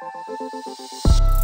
you